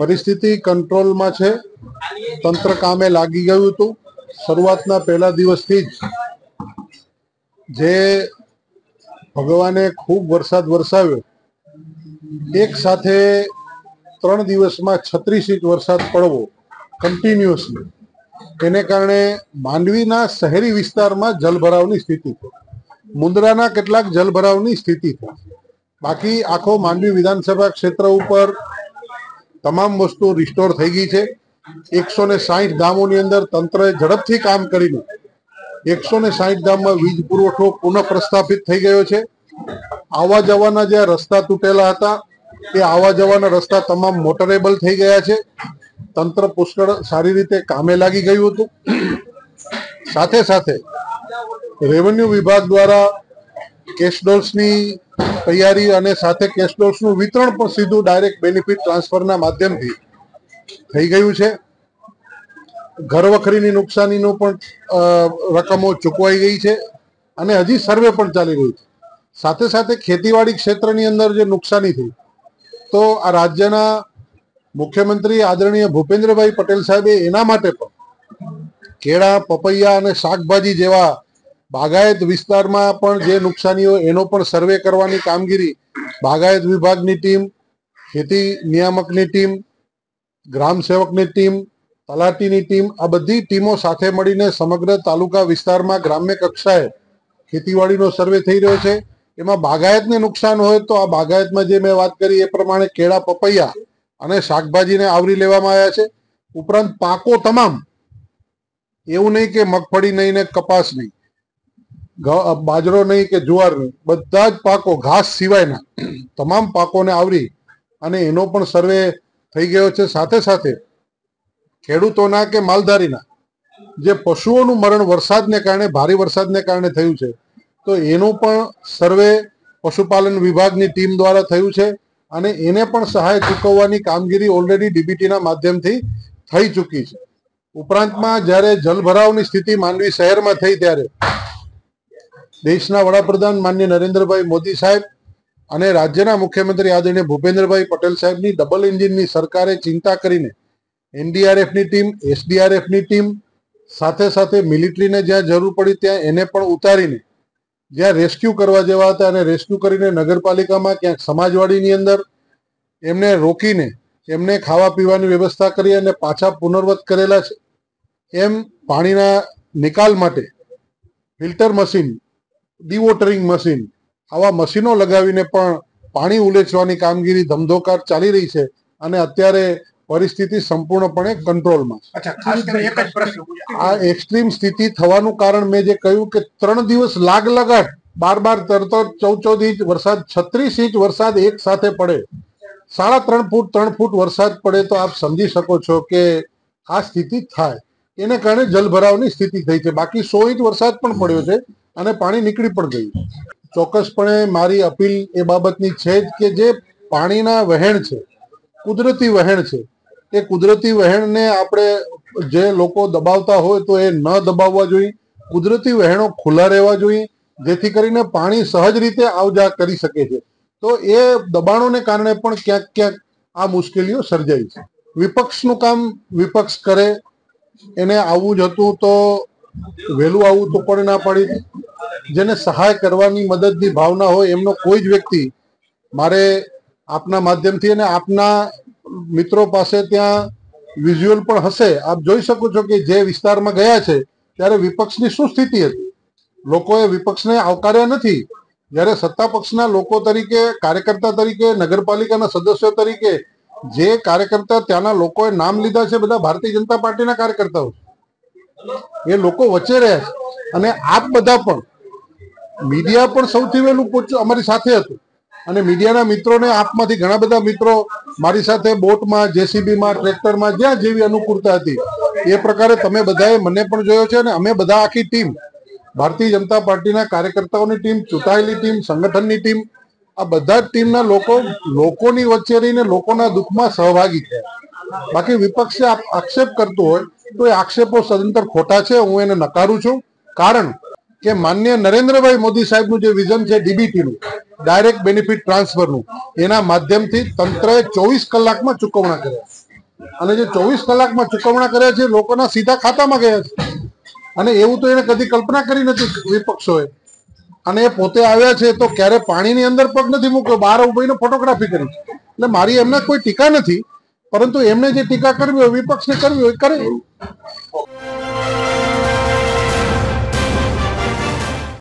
પરિસ્થિતિ કંટ્રોલમાં છે. તંત્ર કામે લાગી ગયું હતું. શરૂઆતના પહેલા દિવસથી જ જે ભગવાને ખૂબ વરસાદ વરસાવ્યો. એક સાથે ત્રણ દિવસમાં છત્રીસ ઇંચ વરસાદ પડવો કન્ટિન્યુઅસલી એને કારણે માંડવીના શહેરી વિસ્તારમાં જલભરાવની સ્થિતિ થઈ મુન્દ્રાના કેટલાક જલભરાવની સ્થિતિ થઈ બાકી આખો માંડવી વિધાનસભા ક્ષેત્ર ઉપર તમામ વસ્તુ રિસ્ટોર થઈ ગઈ છે. એકસો ને સાહીઠ ગામોની અંદર તંત્રએ ઝડપથી કામ કરીને એકસો ને સાહીઠ ગામમાં વીજ પુરવઠો પુનઃ પ્રસ્થાપિત થઈ ગયો છે. આવવા જવાના જે રસ્તા તૂટેલા હતા, એ આવવા જવાના રસ્તા તમામ મોટરેબલ થઈ ગયા છે. તંત્ર પુષ્કળ સારી રીતે કામે લાગી ગયું હતું. સાથે સાથે રેવન્યુ વિભાગ દ્વારા કેશડોલ્સની તૈયારી અને સાથે કેશલોસનું વિતરણ પણ સીધું ડાયરેક્ટ બેનિફિટ ટ્રાન્સફરના માધ્યમથી થઈ ગયું છે. ઘર વખરીની નુકસાનીનું પણ રકમો ચૂકવાઈ ગઈ છે અને હજી સર્વે પણ ચાલી રહ્યું છે. સાથે સાથે ખેતીવાડી ક્ષેત્રની અંદર જે નુકસાની થઈ, તો આ રાજ્યના મુખ્યમંત્રી આદરણીય ભૂપેન્દ્રભાઈ પટેલ સાહેબે એના માટે પણ કેળા, પપૈયા અને શાકભાજી જેવા બાગાયત વિસ્તારમાં પણ જે નુકસાનીઓ એનો પણ સર્વે કરવાની કામગીરી બાગાયત વિભાગની ટીમ, ખેતી નિયામકની ટીમ, ગ્રામ સેવકની ટીમ, તલાટીની ટીમ, આ બધી ટીમો સાથે મળીને સમગ્ર તાલુકા વિસ્તારમાં ગ્રામ્ય કક્ષાએ ખેતીવાડીનો સર્વે થઈ રહ્યો છે. એમાં બાગાયતને નુકસાન હોય તો આ બાગાયતમાં જે મેં વાત કરી એ પ્રમાણે કેળા, પપૈયા અને શાકભાજીને આવરી લેવામાં આવ્યા છે. ઉપરાંત પાકો તમામ, એવું નહીં કે મગફળી નહીં ને કપાસ નહીં. બાજરો નહીં કે જુવાર નહીં, બધા જ પાકો ઘાસ સિવાયના, તમામ પાકોને આવરી અને એનો પણ સર્વે થઈ ગયો છે. સાથે સાથે ખેડૂતોના કે માલધારીના, જે પશુઓનું મરણ વરસાદને કારણે, ભારે વરસાદને કારણે થયું છે, તો એનું પણ સર્વે પશુપાલન વિભાગની ટીમ દ્વારા થયું છે અને એને પણ સહાય ચૂકવવાની કામગીરી ઓલરેડી ડીબીટીના માધ્યમથી થઈ ચૂકી છે. ઉપરાંતમાં જ્યારે જલભરાવની સ્થિતિ માંડવી શહેરમાં થઈ ત્યારે દેશના વડાપ્રધાન માન્ય નરેન્દ્રભાઈ મોદી સાહેબ અને રાજ્યના મુખ્યમંત્રી આદરણીય ભૂપેન્દ્રભાઈ પટેલ સાહેબની ડબલ એન્જિનની સરકારે ચિંતા કરીને એનડીઆરએફની ટીમ, એસડીઆરએફની ટીમ સાથે સાથે મિલિટરીને જ્યાં જરૂર પડી ત્યાં એને પણ ઉતારીને જ્યાં રેસ્ક્યુ કરવા જેવા હતા અને રેસ્ક્યુ કરીને નગરપાલિકામાં ક્યાંક સમાજવાડીની અંદર એમને રોકીને એમને ખાવા પીવાની વ્યવસ્થા કરી અને પાછા પુનર્વત કરેલા છે. એમ પાણીના નિકાલ માટે ફિલ્ટર મશીન ડીવોટરિંગ મશીન. આવા મશીનો લગાવીને પણ પાણી ઉલેચવાની કામગીરી ધમધોકાર ચાલી રહી છે અને અત્યારે પરિસ્થિતિ સંપૂર્ણપણે કંટ્રોલમાં. આ એક્સ્ટ્રીમ સ્થિતિ થવાનું કારણ મેં જે કહ્યું કે ત્રણ દિવસ લાગ લગાટ બાર બાર તરત ચૌદ ચૌદ ઇંચ વરસાદ છત્રીસ ઇંચ વરસાદ એક સાથે પડે. સાડા ત્રણ ફૂટ ત્રણ ફૂટ વરસાદ પડે તો આપ સમજી શકો છો કે આ સ્થિતિ થાય. એને કારણે જલભરાવની સ્થિતિ થઈ છે. બાકી સો ઇંચ વરસાદ પણ પડ્યો છે. અને પાણી નીકળી પણ ગયું. ચોક્કસપણે મારી અપીલ એ બાબતની છે જ કે જે પાણીના વહેણ છે, કુદરતી વહેણ છે, એ કુદરતી વહેણને આપણે જે લોકો દબાવતા હોય તો એ ન દબાવવા જોઈએ. કુદરતી વહેણો ખુલ્લા રહેવા જોઈએ, જેથી કરીને પાણી સહજ રીતે આવજા કરી શકે છે. તો એ દબાણોને કારણે પણ ક્યાંક ક્યાંક આ મુશ્કેલીઓ સર્જાઈ છે. વિપક્ષનું કામ વિપક્ષ કરે, એને આવવું જ હતું તો વહેલું આવવું તો પણ ના પાડી જેને સહાય કરવાની મદદની ભાવના હોય એમનો કોઈ જ વ્યક્તિ મારે આપના માધ્યમથી અને આપના મિત્રો પાસે ત્યાં વિઝ્યુઅલ પણ હશે. આપ જોઈ શકો છો કે જે વિસ્તારમાં ગયા છે, ત્યારે વિપક્ષની શું સ્થિતિ હતી? લોકોએ વિપક્ષને આવકાર્યા નથી. જ્યારે સત્તા પક્ષના લોકો તરીકે, કાર્યકર્તા તરીકે, નગરપાલિકાના સદસ્યો તરીકે જે કાર્યકર્તા ત્યાંના લોકોએ નામ લીધા છે, બધા ભારતીય જનતા પાર્ટીના કાર્યકર્તાઓ છે. એ લોકો વચ્ચે રહ્યા છે. અને આપ બધા પણ, મીડિયા પણ સૌથી વહેલું પહોંચ્યું અમારી સાથે હતું. અને મીડિયાના મિત્રોને, આપમાંથી ઘણા બધા મિત્રો મારી સાથે બોટમાં, જેસીબીમાં, ટ્રેક્ટરમાં, જ્યાં જેવી અનુકૂળતા હતી, એ પ્રકારે તમે બધાએ મને પણ જોયો છે અને અમે બધા આખી ટીમ, ભારતીય જનતા પાર્ટીના કાર્યકર્તાઓની ટીમ, ચૂંટાયેલી ટીમ, સંગઠનની ટીમ, આ બધા જ ટીમના લોકો લોકોની વચ્ચે રહીને લોકોના દુઃખમાં સહભાગી થયા. બાકી વિપક્ષે આક્ષેપ કરતો હોય તો એ આક્ષેપો સદંતર ખોટા છે, હું એને નકારું છું. કારણ કે માન્ય નરેન્દ્રભાઈ મોદી સાહેબનું જે વિઝન છે ડીબીટીનું, ડાયરેક્ટ બેનિફિટ ટ્રાન્સફરનું, એના માધ્યમથી તંત્રએ ચોવીસ કલાકમાં ચૂકવણા કર્યા અને જે ચોવીસ કલાકમાં ચૂકવણા કર્યા છે લોકોના સીધા ખાતામાં ગયા છે. અને એવું તો એને કદી કલ્પના કરી નથી વિપક્ષોએ. અને એ પોતે આવ્યા છે, તો ક્યારે પાણીની અંદર પગ નથી મૂક્યો? બહાર ઉભીને ફોટોગ્રાફી કરી એટલે મારી એમને કોઈ ટીકા નથી, પરંતુ એમને જે ટીકા કરવી હોય, વિપક્ષને કરવી હોય, કરે. 我、